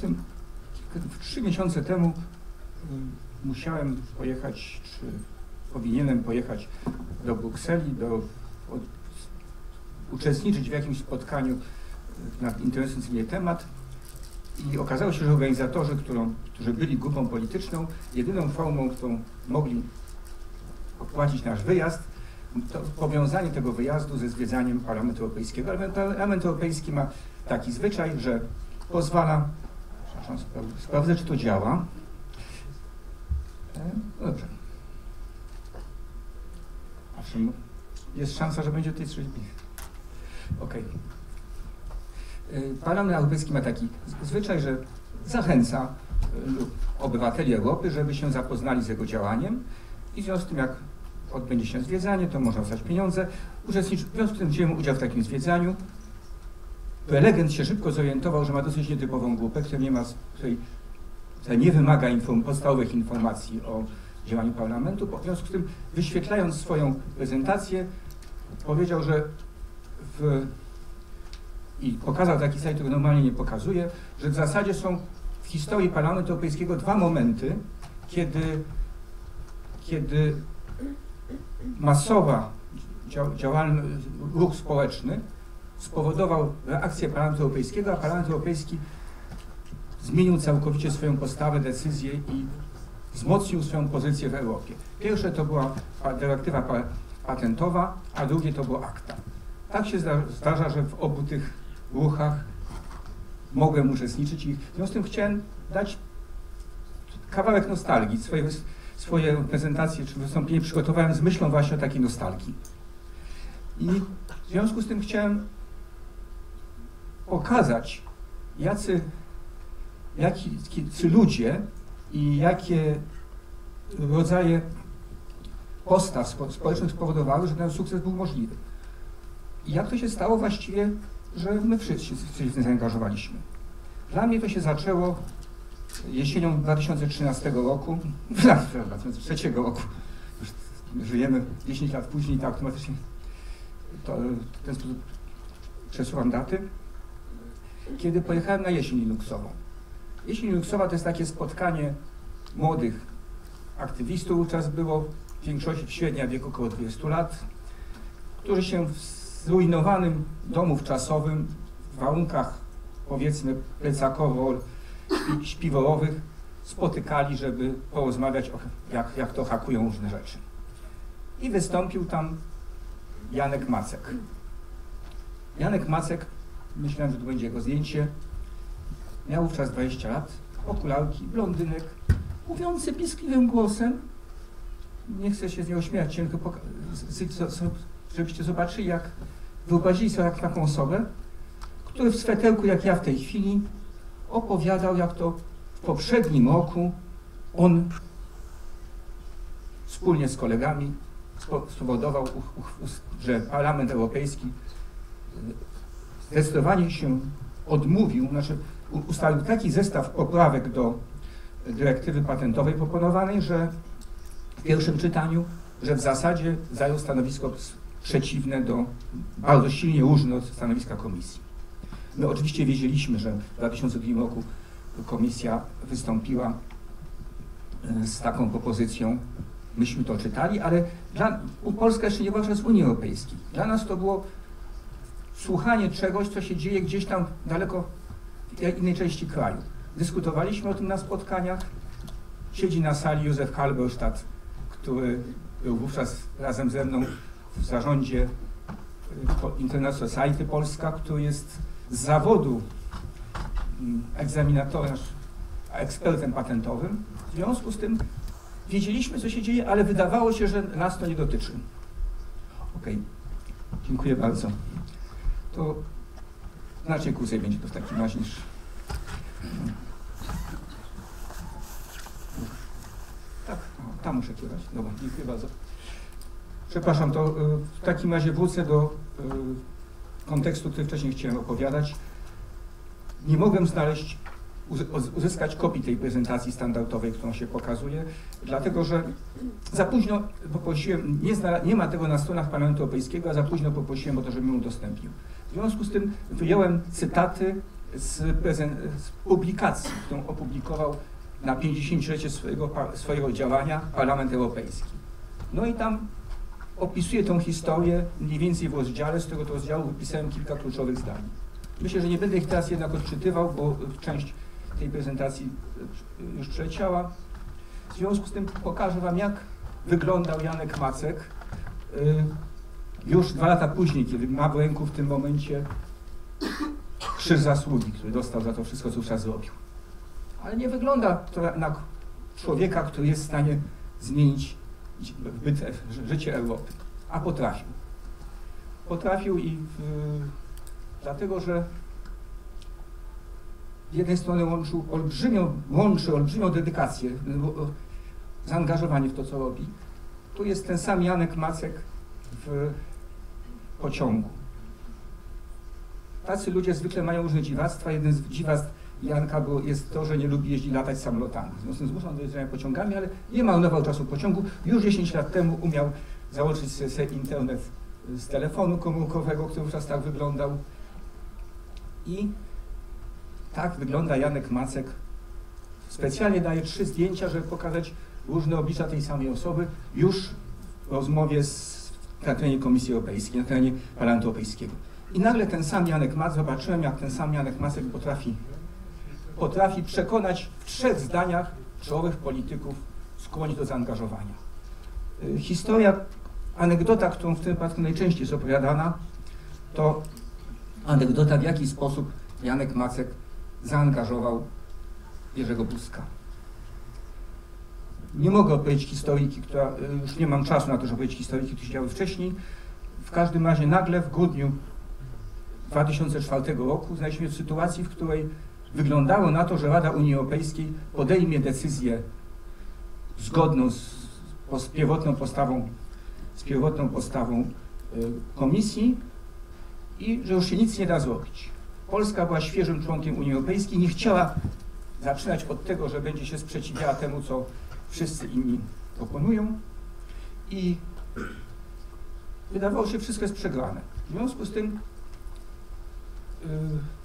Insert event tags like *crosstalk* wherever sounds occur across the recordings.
Tym, trzy miesiące temu y, musiałem pojechać, czy powinienem pojechać do Brukseli, do, od, uczestniczyć w jakimś spotkaniu na interesujący mnie temat i okazało się, że organizatorzy, którą, którzy byli grupą polityczną, jedyną formą, którą mogli opłacić nasz wyjazd, to powiązanie tego wyjazdu ze zwiedzaniem Parlamentu Europejskiego. Parlament Europejski ma taki zwyczaj, że pozwala, przepraszam, sprawdzę, czy to działa. E, dobrze. Jest szansa, że będzie tutaj coś. Okej. Okay. Parlament Europejski ma taki zwyczaj, że zachęca e, obywateli Europy, żeby się zapoznali z jego działaniem i w związku z tym, jak odbędzie się zwiedzanie, to można dostać pieniądze. Uczestnicz, w związku z tym wziąłem udział w takim zwiedzaniu. Prelegent się szybko zorientował, że ma dosyć nietypową grupę, która nie ma, która nie wymaga inform, podstawowych informacji o działaniu parlamentu. W związku z tym, wyświetlając swoją prezentację, powiedział, że w, i pokazał taki slajd, który normalnie nie pokazuje, że w zasadzie są w historii Parlamentu Europejskiego dwa momenty, kiedy, kiedy masowa działalność, ruch społeczny spowodował reakcję Parlamentu Europejskiego, a Parlament Europejski zmienił całkowicie swoją postawę, decyzję i wzmocnił swoją pozycję w Europie. Pierwsze to była dyrektywa patentowa, a drugie to było akta. Tak się zdarza, że w obu tych ruchach mogłem uczestniczyć i w związku z tym chciałem dać kawałek nostalgii. Swoje, swoje prezentacje czy wystąpienie przygotowałem z myślą właśnie o takiej nostalgii. I w związku z tym chciałem pokazać, jacy, jacy ludzie i jakie rodzaje postaw społecznych spowodowały, że ten sukces był możliwy. I jak to się stało właściwie, że my wszyscy się w tym zaangażowaliśmy. Dla mnie to się zaczęło jesienią 2013 roku, *laughs* 2003 roku, żyjemy 10 lat później, tak automatycznie to, ten sposób przesuwam daty, kiedy pojechałem na jesień Linuxową. Jesień Linuxowa to jest takie spotkanie młodych aktywistów, czas było w większości średnia wieku około 20 lat, którzy się w zrujnowanym domu wczasowym, w warunkach powiedzmy plecakowo śpiworowych spotykali, żeby porozmawiać o jak, jak to hakują różne rzeczy. I wystąpił tam Janek Macek. Janek Macek, myślałem, że to będzie jego zdjęcie, miał wówczas 20 lat, okularki, blondynek, mówiący piskliwym głosem. Nie chcę się z niego śmiać, tylko żebyście zobaczyli, jak wyobrazili sobie jak taką osobę, który w swetełku, jak ja w tej chwili, opowiadał, jak to w poprzednim roku on wspólnie z kolegami spowodował, że Parlament Europejski zdecydowanie się odmówił, znaczy ustalił taki zestaw poprawek do dyrektywy patentowej proponowanej, że w pierwszym czytaniu, że w zasadzie zajął stanowisko przeciwne do, bardzo silnie różne od stanowiska komisji. My oczywiście wiedzieliśmy, że w 2002 roku komisja wystąpiła e, z taką propozycją. Myśmy to czytali, ale dla, Polska jeszcze nie była z Unii Europejskiej. Dla nas to było słuchanie czegoś, co się dzieje gdzieś tam daleko w innej części kraju. Dyskutowaliśmy o tym na spotkaniach. Siedzi na sali Józef Halberstadt, który był wówczas razem ze mną w zarządzie e, Internet Society Polska, który jest z zawodu mm, egzaminatorem, ekspertem patentowym. W związku z tym wiedzieliśmy, co się dzieje, ale wydawało się, że nas to nie dotyczy. Ok, dziękuję bardzo. To znacznie krócej będzie to w takim razie niż... Tak, tam muszę kierować. Dobra, dziękuję bardzo. Przepraszam, to y, w takim razie wrócę do y, kontekstu, który wcześniej chciałem opowiadać, nie mogłem znaleźć, uzyskać kopii tej prezentacji standardowej, którą się pokazuje, dlatego że za późno poprosiłem, nie, nie ma tego na stronach Parlamentu Europejskiego, a za późno poprosiłem o to, żebym ją udostępnił. W związku z tym wyjąłem cytaty z, z publikacji, którą opublikował na 50-lecie swojego, swojego działania Parlament Europejski. No i tam opisuje tą historię mniej więcej w rozdziale, z którego to rozdziału wypisałem kilka kluczowych zdań. Myślę, że nie będę ich teraz jednak odczytywał, bo część tej prezentacji już przeleciała. W związku z tym pokażę Wam, jak wyglądał Janek Macek y, już dwa lata później, kiedy ma w ręku w tym momencie krzyż zasługi, który dostał za to wszystko, co już zrobił. Ale nie wygląda to na człowieka, który jest w stanie zmienić życie Europy. A potrafił. Potrafił i w, dlatego, że z jednej strony łączył olbrzymią, łączy olbrzymią dedykację, zaangażowanie w to, co robi. Tu jest ten sam Janek Macek w pociągu. Tacy ludzie zwykle mają różne dziwactwa. Jeden z dziwactw Janka było, jest to, że nie lubi jeździć latać samolotami. W związku z tym zmuszony do jeżdżenia pociągami, ale nie marnował czasu pociągu. Już 10 lat temu umiał załączyć sobie internet z telefonu komórkowego, który wówczas tak wyglądał. I tak wygląda Janek Macek. Specjalnie daje trzy zdjęcia, żeby pokazać różne oblicza tej samej osoby już w rozmowie z, na terenie Komisji Europejskiej, na terenie Parlamentu Europejskiego. I nagle ten sam Janek Macek, zobaczyłem jak ten sam Janek Macek potrafi, potrafi przekonać w trzech zdaniach czołowych polityków, skłonić do zaangażowania. Y, historia, anegdota, którą w tym wypadku najczęściej jest opowiadana, to anegdota w jaki sposób Janek Macek zaangażował Jerzego Buzka. Nie mogę opowiedzieć historyjki, która, y, już nie mam czasu na to, żeby opowiedzieć historyjki, które się działy wcześniej. W każdym razie nagle w grudniu 2004 roku znaleźliśmy się w sytuacji, w której wyglądało na to, że Rada Unii Europejskiej podejmie decyzję zgodną z, z pierwotną postawą, z pierwotną postawą y, komisji i że już się nic nie da zrobić. Polska była świeżym członkiem Unii Europejskiej, nie chciała zaczynać od tego, że będzie się sprzeciwiała temu, co wszyscy inni proponują i wydawało się, wszystko jest przegrane. W związku z tym yy,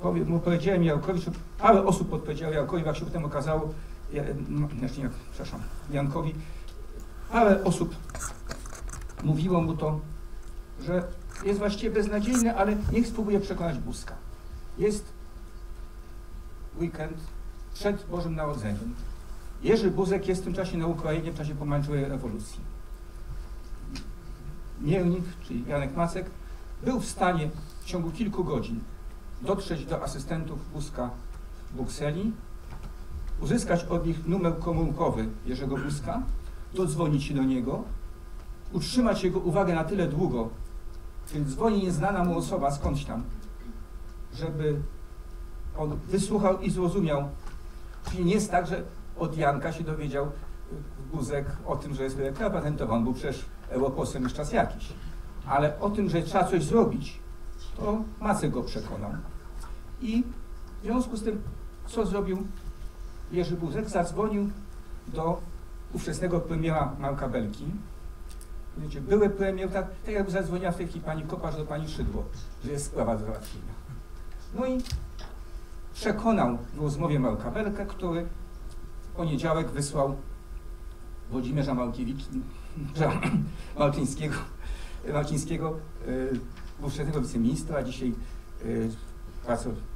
powiem, powiedziałem Jankowi, że parę osób podpowiedziało Jankowi, jak się potem okazało, ja, no, znaczy nie, przepraszam, Jankowi, parę osób mówiło mu to, że jest właściwie beznadziejny, ale niech spróbuje przekonać Buzka. Jest weekend przed Bożym Narodzeniem. Jerzy Buzek jest w tym czasie na Ukrainie w czasie pomarańczowej rewolucji. Miernik, czyli Janek Macek, był w stanie w ciągu kilku godzin dotrzeć do asystentów Buzka w Brukseli, uzyskać od nich numer komórkowy Jerzego Buzka, dodzwonić się do niego, utrzymać jego uwagę na tyle długo, kiedy dzwoni nieznana mu osoba skądś tam, żeby on wysłuchał i zrozumiał. Czyli nie jest tak, że od Janka się dowiedział Buzek o tym, że jest dyrektor patentowy. On był przecież europosłem już czas jakiś. Ale o tym, że trzeba coś zrobić, to Macek go przekonał. I w związku z tym, co zrobił Jerzy Buzek? Zadzwonił do ówczesnego premiera Marka Belki. Wiecie, były premier, tak, tak jakby zadzwoniła w tej chwili pani Koparz do pani Szydło, że jest sprawa załatwienia. No i przekonał w rozmowie Marka Belkę, który w poniedziałek wysłał Włodzimierza Malkiewicz, Malczyńskiego, *clears throat* Malczyńskiego ówczesnego wiceministra, dzisiaj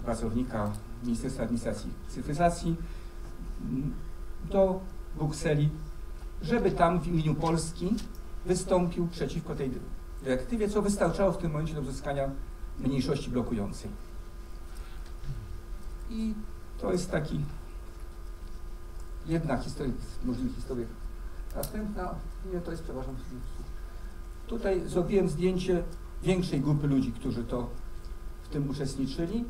pracownika Ministerstwa Administracji i Cyfryzacji, do Brukseli, żeby tam w imieniu Polski wystąpił przeciwko tej dyrektywie, co wystarczało w tym momencie do uzyskania mniejszości blokującej. I to jest taki jedna historia z możliwych historii. Następna, nie, to jest, przepraszam, tutaj zrobiłem zdjęcie większej grupy ludzi, którzy to w tym uczestniczyli.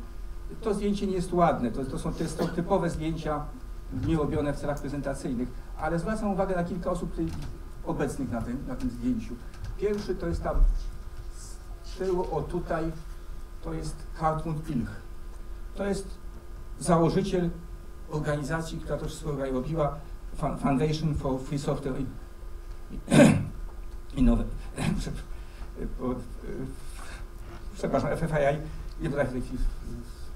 To zdjęcie nie jest ładne, to, to, są, to są typowe zdjęcia nie robione w celach prezentacyjnych, ale zwracam uwagę na kilka osób tutaj obecnych na tym, na tym zdjęciu. Pierwszy to jest tam z tyłu, o tutaj, to jest Hartmut Ilch. To jest założyciel organizacji, która to wszystko robiła, Foundation for Free Software *clears throat* Innovation. *clears throat* Przepraszam, FFII, nie potrafię tej chwili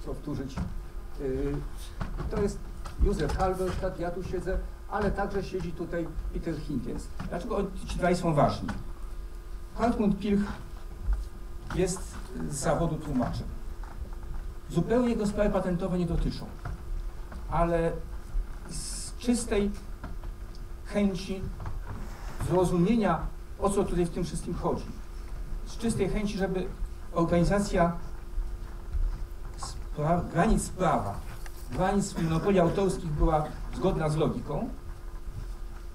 powtórzyć. Y, To jest Józef Halberstadt, ja tu siedzę, ale także siedzi tutaj Peter Hinkens. Dlaczego ci dwaj są ważni? Hartmut Pilch jest z zawodu tłumaczem. Zupełnie jego sprawy patentowe nie dotyczą, ale z czystej chęci zrozumienia, o co tutaj w tym wszystkim chodzi, z czystej chęci, żeby organizacja granic prawa, granic monopoli autorskich była zgodna z logiką,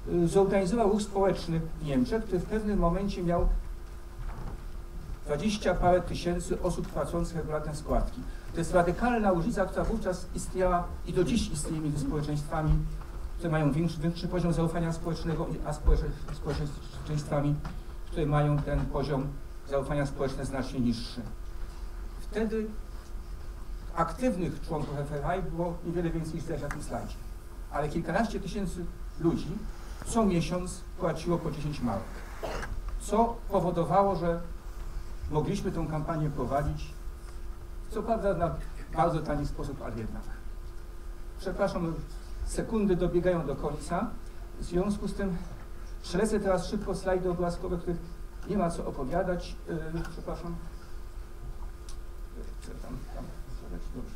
y, zorganizował ruch społeczny w Niemczech, który w pewnym momencie miał 20 parę tysięcy osób płacących regularne składki. To jest radykalna różnica, która wówczas istniała i do dziś istnieje między społeczeństwami, które mają większy, większy poziom zaufania społecznego, a społecze- społeczeństwami, które mają ten poziom zaufania społecznego znacznie niższy. Wtedy aktywnych członków FRI było niewiele więcej niż widać na tym slajdzie. Ale kilkanaście tysięcy ludzi co miesiąc płaciło po 10 marek. Co powodowało, że mogliśmy tę kampanię prowadzić, co prawda na bardzo tani sposób, ale jednak. Przepraszam, sekundy dobiegają do końca. W związku z tym przelecę teraz szybko slajdy obrazkowe, których nie ma co opowiadać. Yy, przepraszam. Yy, tam, tam, dobrze.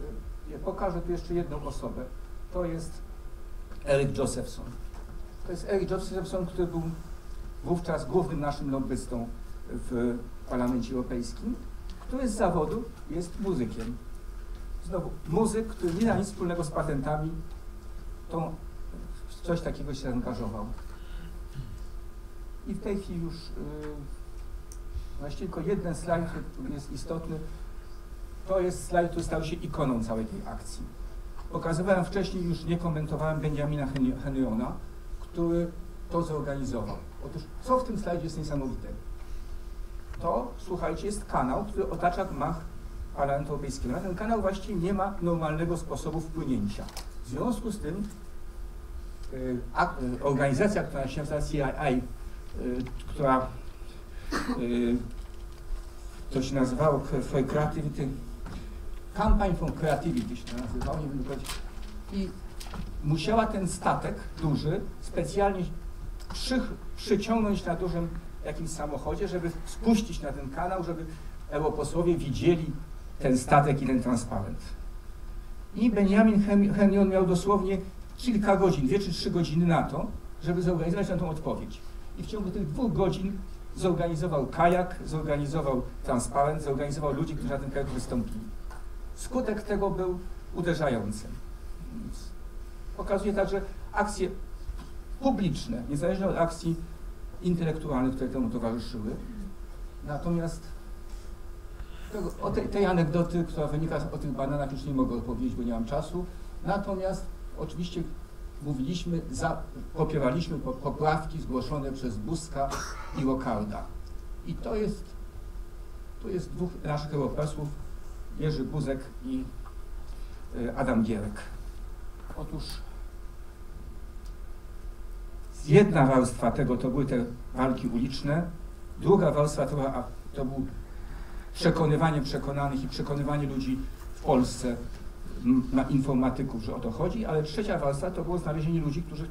Yy, ja pokażę tu jeszcze jedną osobę. To jest Eric Josephson. To jest Eric Josephson, który był wówczas głównym naszym lobbystą w Parlamencie Europejskim, który z zawodu jest muzykiem. Znowu, muzyk, który nie ma nic wspólnego z patentami, to coś takiego się angażował. I w tej chwili już yy, właściwie tylko jeden slajd, który jest istotny, to jest slajd, który stał się ikoną całej tej akcji. Pokazywałem wcześniej, już nie komentowałem Benjamina Hen- Henryona, który to zorganizował. Otóż, co w tym slajdzie jest niesamowite? To, słuchajcie, jest kanał, który otacza gmach Parlamentu. Na ten kanał właściwie nie ma normalnego sposobu wpłynięcia. W związku z tym y, a, y, organizacja, która się nazywa CII, y, która y, to się nazywało for Creativity, Campaign for Creativity się nazywało, nie wiem. I musiała ten statek duży specjalnie przy, przyciągnąć na dużym jakimś samochodzie, żeby spuścić na ten kanał, żeby europosłowie widzieli ten statek i ten transparent. I Benjamin Hennion miał dosłownie kilka godzin, dwie czy trzy godziny na to, żeby zorganizować na tą odpowiedź. I w ciągu tych dwóch godzin zorganizował kajak, zorganizował transparent, zorganizował ludzi, którzy na tym kajaku wystąpili. Skutek tego był uderzający. Pokazuje także akcje publiczne, niezależnie od akcji intelektualnych, które temu towarzyszyły. Natomiast tego, o tej, tej anegdoty, która wynika z- o tych bananach już nie mogę opowiedzieć, bo nie mam czasu. Natomiast oczywiście mówiliśmy, za, popieraliśmy po- poprawki zgłoszone przez Buzka i Lokarda. I to jest, to jest dwóch naszych europosłów, Jerzy Buzek i y, Adam Gierek. Otóż jedna warstwa tego to były te walki uliczne, druga warstwa to, to był przekonywanie przekonanych i przekonywanie ludzi w Polsce, na informatyków, że o to chodzi, ale trzecia warstwa to było znalezienie ludzi, którzy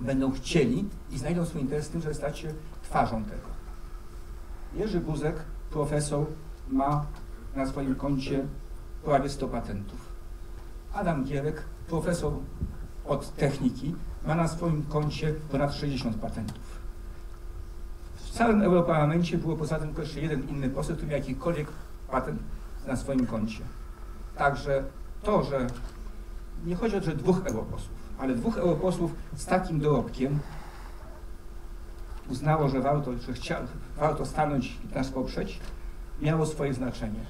będą chcieli i znajdą swój interes w tym, żeby stać się twarzą tego. Jerzy Buzek, profesor, ma na swoim koncie prawie 100 patentów. Adam Gierek, profesor od techniki, ma na swoim koncie ponad 60 patentów. W całym Europarlamencie było poza tym jeszcze jeden inny poseł, który miał jakikolwiek patent na swoim koncie. Także to, że nie chodzi o to, że dwóch europosłów, ale dwóch europosłów z takim dorobkiem uznało, że warto, że chcia, warto stanąć i nas poprzeć, miało swoje znaczenie.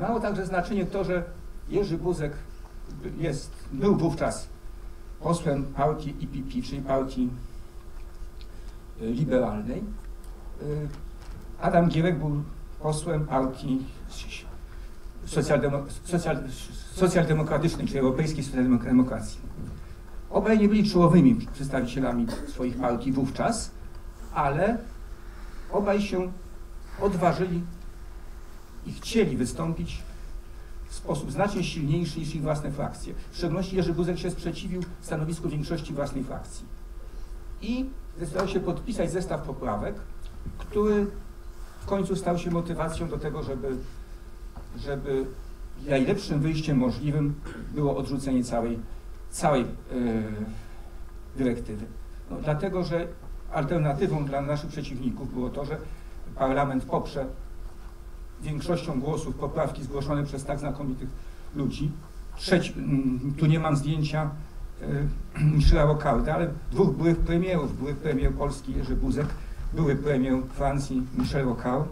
Miało także znaczenie to, że Jerzy Buzek jest, był wówczas posłem partii IPP, czyli partii y, liberalnej. Y, Adam Gierek był posłem partii socjaldemo, socjal, socjaldemokratycznej, czyli Europejskiej Socjaldemokracji. Obaj nie byli czołowymi przedstawicielami swoich partii wówczas, ale obaj się odważyli i chcieli wystąpić w sposób znacznie silniejszy niż ich własne frakcje. W szczególności Jerzy Buzek się sprzeciwił stanowisku większości własnej frakcji. I zdecydował się podpisać zestaw poprawek, który w końcu stał się motywacją do tego, żeby, żeby najlepszym wyjściem możliwym było odrzucenie całej, całej yy, dyrektywy. No, dlatego, że alternatywą dla naszych przeciwników było to, że parlament poprze większością głosów poprawki zgłoszone przez tak znakomitych ludzi. Trzeci, mm, tu nie mam zdjęcia y, *clears throat* Michela Rocarda, ale dwóch byłych premierów, były premier Polski Jerzy Buzek, były premier Francji Michel Rocard.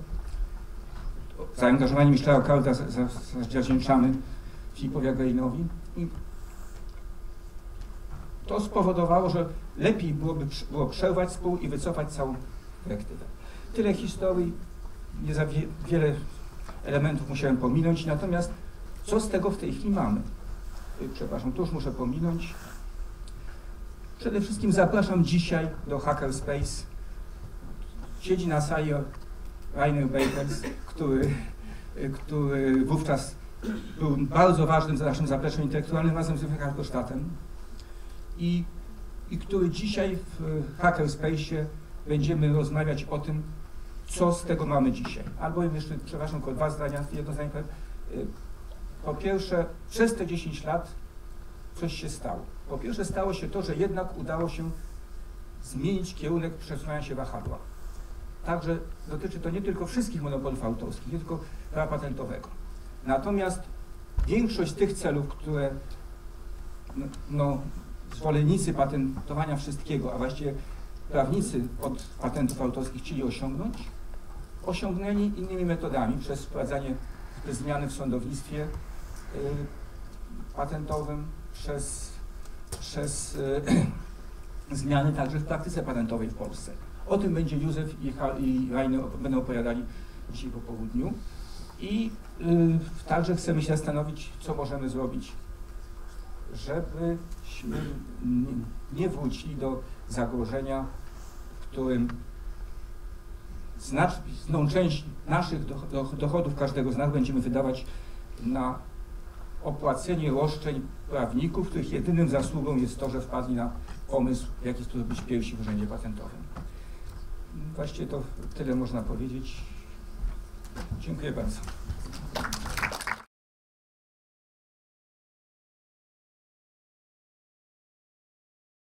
Zaangażowanie Michela Rocarda zawdzięczamy Filipowi Agrejnowi. I to spowodowało, że lepiej byłoby było przerwać spół i wycofać całą dyrektywę. Tyle historii, nie za wie, wiele elementów musiałem pominąć, natomiast co z tego w tej chwili mamy? Y, Przepraszam, to już muszę pominąć. Przede wszystkim zapraszam dzisiaj do Hackerspace. Siedzi na sali Rainer Bakers, który, y, który wówczas był bardzo ważnym naszym zapleczeniem intelektualnym razem z Kosztatem i, i który dzisiaj w Hackerspace będziemy rozmawiać o tym, co z tego mamy dzisiaj. Albo jeszcze, przepraszam, tylko dwa zdania, jedno zdanie powiem. Y, Po pierwsze, przez te 10 lat coś się stało. Po pierwsze stało się to, że jednak udało się zmienić kierunek przesuwania się wahadła. Także dotyczy to nie tylko wszystkich monopolów autorskich, nie tylko prawa patentowego. Natomiast większość tych celów, które no, no, zwolennicy patentowania wszystkiego, a właściwie prawnicy od patentów autorskich chcieli osiągnąć, osiągnęli innymi metodami przez wprowadzanie zmiany w sądownictwie y, patentowym, przez, przez y, *clears throat* zmiany także w praktyce patentowej w Polsce. O tym będzie Józef i, i będą opowiadali dzisiaj po południu. I y, także chcemy się zastanowić, co możemy zrobić, żebyśmy nie wrócili do zagrożenia, w którym znaczną część naszych doch- doch- dochodów każdego z nas będziemy wydawać na opłacenie roszczeń prawników, których jedynym zasługą jest to, że wpadli na pomysł, w jaki sposób być pierwsi w urzędzie patentowym. Właściwie to tyle można powiedzieć. Dziękuję bardzo.